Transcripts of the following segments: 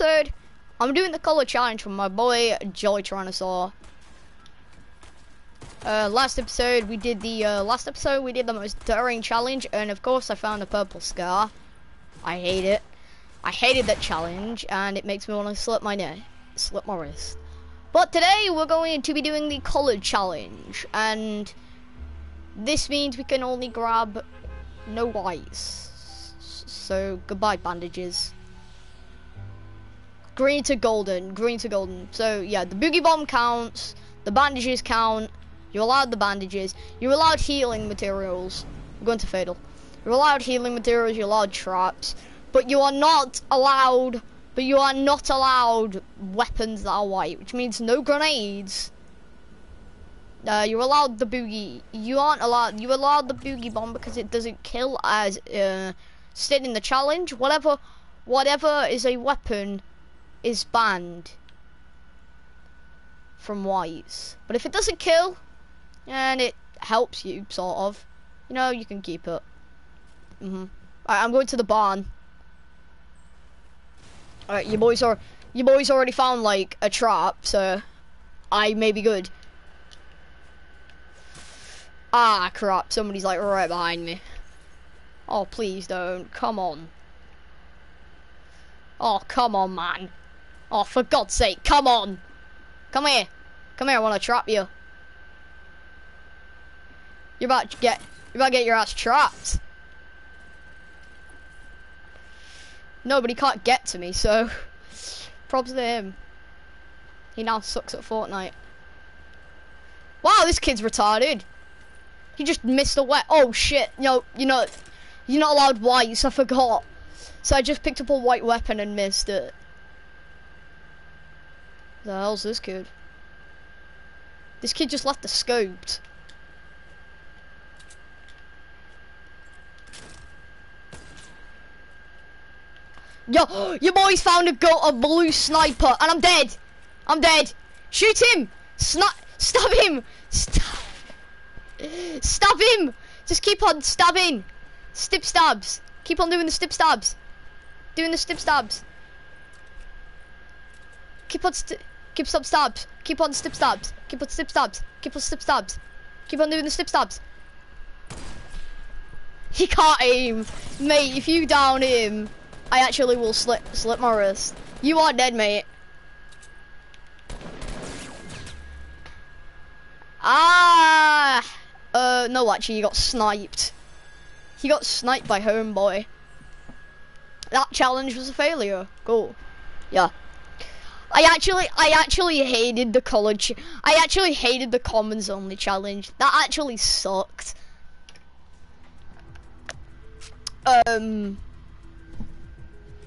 episode, I'm doing the color challenge from my boy Jolly Tyrannosaur. Uh, last episode we did the uh, last episode we did the most daring challenge, and of course I found a purple scar. I hate it. I hated that challenge, and it makes me want to slip my neck, slip my wrist. But today we're going to be doing the color challenge, and this means we can only grab no whites. So goodbye bandages. Green to golden, green to golden. So yeah, the boogie bomb counts, the bandages count, you're allowed the bandages, you're allowed healing materials. We're going to fatal. You're allowed healing materials, you're allowed traps, but you are not allowed but you are not allowed weapons that are white, which means no grenades. Uh, you're allowed the boogie. You aren't allowed. You allowed the boogie bomb because it doesn't kill as uh, stated in the challenge. Whatever, whatever is a weapon, is banned from whites. But if it doesn't kill, and it helps you, sort of, you know, you can keep it. Mm right, I'm going to the barn. Alright, your boys are your boys already found like a trap, so I may be good. Ah crap, somebody's like right behind me. Oh please don't. Come on. Oh come on man. Oh for God's sake, come on. Come here. Come here, I wanna trap you. You're about to get you're about to get your ass trapped. Nobody can't get to me, so props to him. He now sucks at Fortnite. Wow, this kid's retarded. He just missed a wet. Oh shit! No, you know, you're not allowed whites. I forgot. So I just picked up a white weapon and missed it. The hell's this kid? This kid just left the scoped. Yo, your boys found a go a blue sniper, and I'm dead. I'm dead. Shoot him. Sni stab him. Stab. Stab him. Just keep on stabbing. Stip stabs. Keep on doing the stip stabs. Doing the stip stabs. Keep on st keep stop stabs. Keep on stip stabs. Keep on stip stabs. Keep on stip stabs. Keep on doing the stip stabs. He can't aim. Mate, if you down him, I actually will slip slip my wrist. You are dead, mate. Ah! Uh, no, actually, he got sniped. He got sniped by Homeboy. That challenge was a failure. Go. Yeah. I actually, I actually hated the college. I actually hated the commons only challenge. That actually sucked. Um.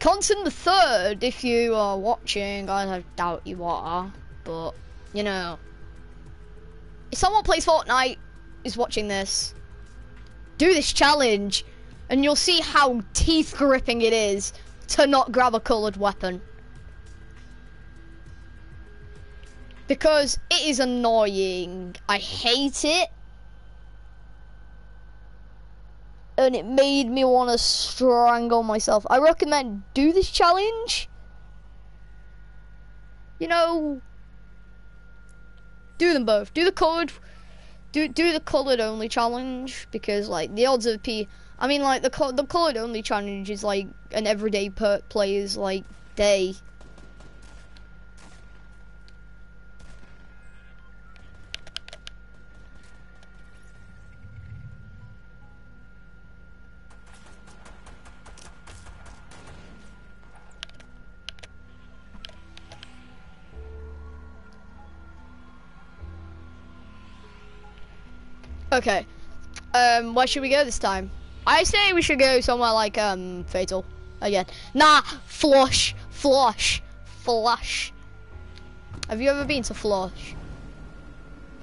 Content the third, if you are watching, I doubt you are, but you know, if someone plays Fortnite is watching this, do this challenge, and you'll see how teeth gripping it is to not grab a colored weapon. Because it is annoying. I hate it. and it made me want to strangle myself. I recommend do this challenge. You know, do them both. Do the colored, do do the colored only challenge because like the odds of P. I mean like the the colored only challenge is like an everyday player's like day. Okay. Um, where should we go this time? I say we should go somewhere like, um, Fatal. Again. Nah, Flush. Flush. Flush. Have you ever been to Flush?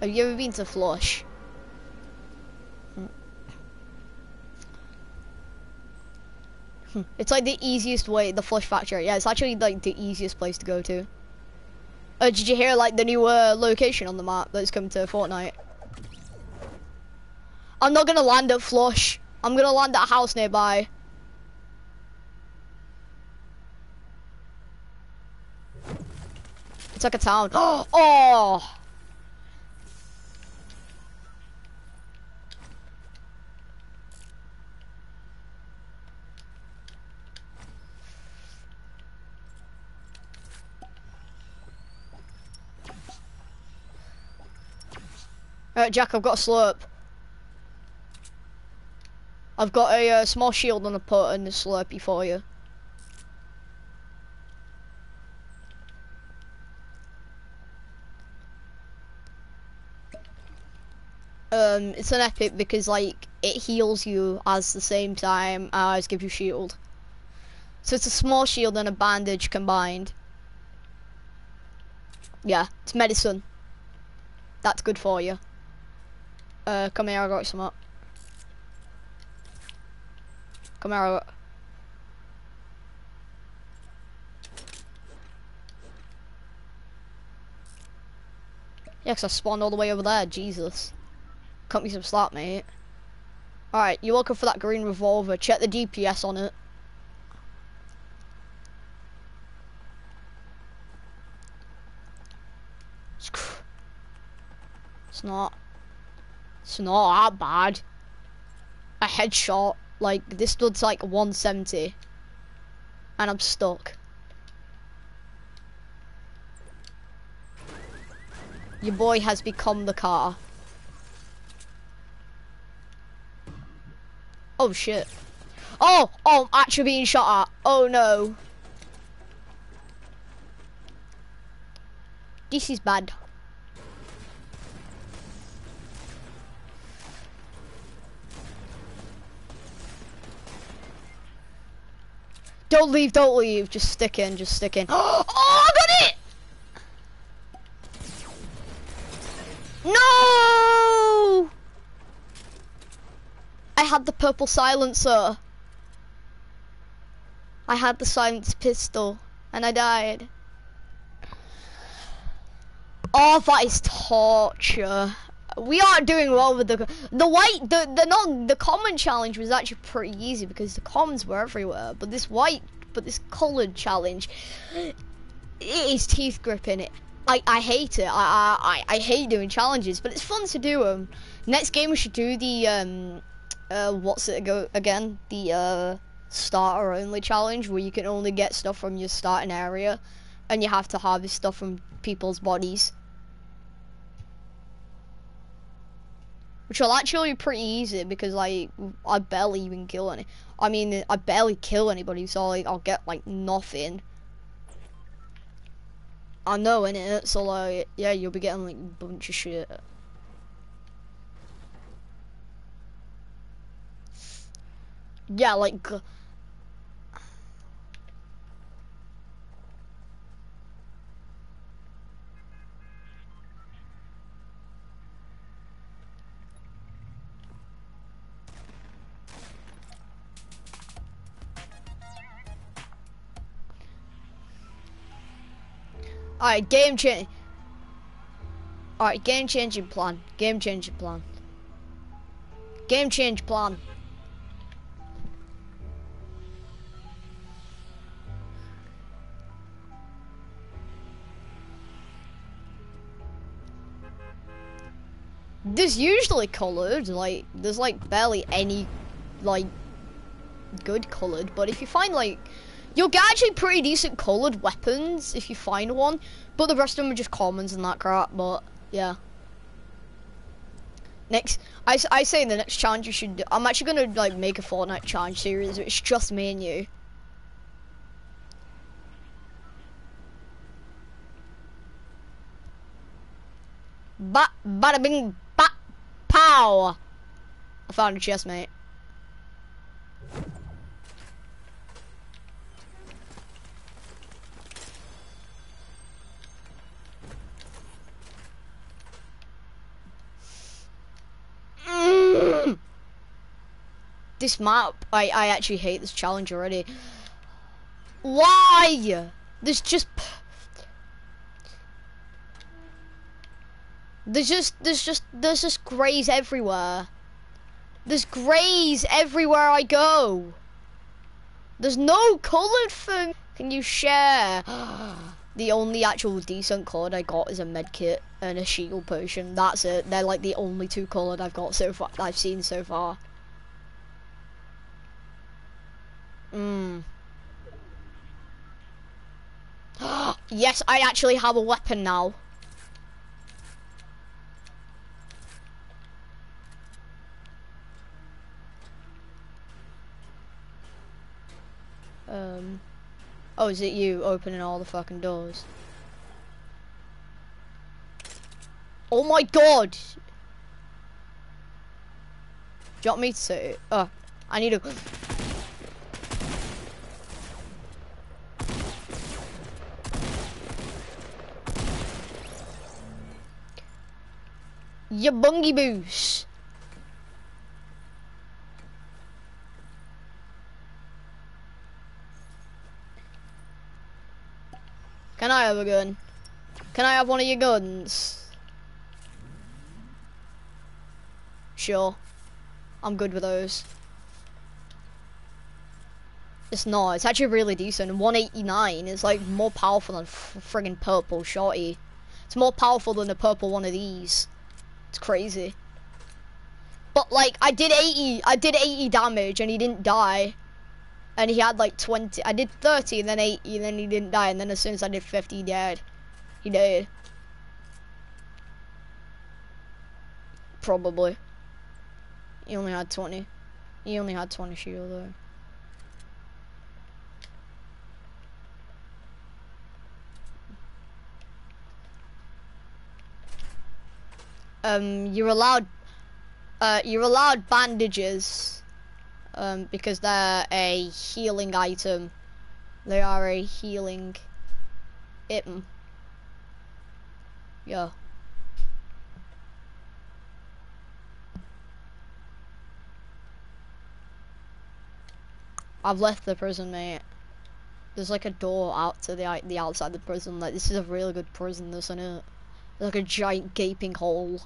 Have you ever been to Flush? It's like the easiest way, the Flush Factory. Yeah, it's actually like the easiest place to go to. Uh, did you hear like the new uh, location on the map that's come to Fortnite? I'm not gonna land at Flush. I'm gonna land at a house nearby. It's like a town. Oh! oh! Alright, Jack, I've got a slurp. I've got a uh, small shield and a put and a slurpee for you. Um, it's an epic because like it heals you as the same time as gives you shield. So it's a small shield and a bandage combined. Yeah, it's medicine. That's good for you. Uh, come here, I got some up. I. Yeah, cause I spawned all the way over there, Jesus. Cut me some slack, mate. Alright, you're looking for that green revolver. Check the DPS on it. It's not. It's not that bad. A headshot, like, this does like 170. And I'm stuck. Your boy has become the car. Oh shit. Oh, oh, I'm actually being shot at. Oh no. This is bad. Don't leave, don't leave. Just stick in, just stick in. Oh, I got it! No! I had the purple silencer. I had the silenced pistol and I died. Oh, that is torture. We aren't doing well with the the white the the non the common challenge was actually pretty easy because the commons were everywhere. But this white but this coloured challenge, it is teeth gripping. It I I hate it. I I I hate doing challenges, but it's fun to do them. Next game we should do the um uh, what's it go again? The uh, starter only challenge where you can only get stuff from your starting area and you have to harvest stuff from people's bodies. Which will actually be pretty easy because like I barely even kill any I mean I barely kill anybody so like I'll get like nothing. I know in it, so like yeah you'll be getting like a bunch of shit. yeah, like. Alright, game change. Alright, game changing plan. Game changing plan. Game change plan. This usually coloured, like, there's like barely any, like, good coloured, but if you find like, you'll get actually pretty decent coloured weapons if you find one, but the rest of them are just commons and that crap, but, yeah. Next, I, I say in the next challenge you should, I'm actually gonna, like, make a Fortnite challenge series, it's just me and you. Ba bada bing ba, Pow! I found a chest, mate. Mm. This map, I, I actually hate this challenge already. Why? There's just There's just, there's just, there's just greys everywhere. There's greys everywhere I go. There's no coloured thing. Can you share? the only actual decent card I got is a med kit and a shield potion. That's it. They're like the only two colored I've got so far. I've seen so far. Hmm. yes, I actually have a weapon now. Um. Oh, is it you opening all the fucking doors? Oh my god! Do you want me to? Oh, I need to... Ya bungy boos. Can I have a gun? Can I have one of your guns? Sure. I'm good with those. It's not. It's actually really decent. 189 is like more powerful than friggin' purple shorty. It's more powerful than the purple one of these. It's crazy. But like, I did 80. I did 80 damage and he didn't die and he had like 20. I did 30 and then 80 and then he didn't die. And then as soon as I did 50, he died. He died. Probably. He only had 20. He only had 20 shield though. Um, you're allowed, uh, you're allowed bandages um, because they're a healing item. They are a healing item. Yeah. I've left the prison, mate. There's like a door out to the the outside of the prison. Like this is a really good prison, isn't it? Like a giant gaping hole.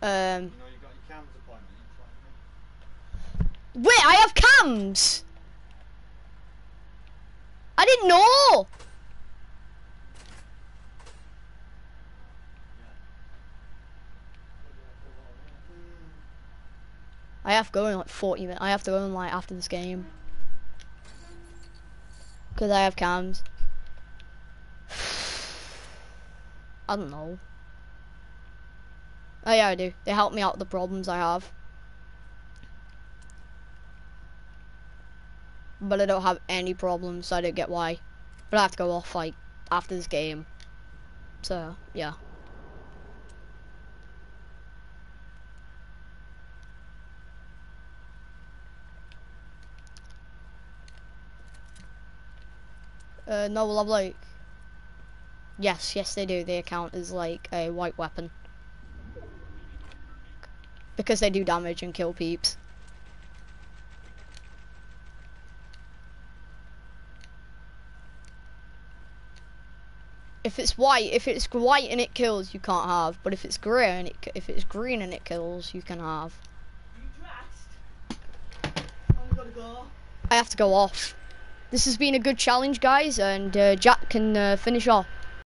Um, wait, I have CAMHS. I didn't know. I have to go in like 40 minutes. I have to go in like after this game. Because I have CAMHS. I don't know. Oh yeah, I do. They help me out with the problems I have. But I don't have any problems, so I don't get why. But I have to go off, like, after this game. So, yeah. Uh, no, I'm like... Yes, yes they do. They account as, like, a white weapon because they do damage and kill peeps. If it's white, if it's white and it kills, you can't have. But if it's grey and it, if it's green and it kills, you can have. Go. I have to go off. This has been a good challenge, guys, and uh, Jack can uh, finish off.